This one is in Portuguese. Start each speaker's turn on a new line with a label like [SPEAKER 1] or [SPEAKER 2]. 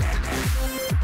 [SPEAKER 1] Música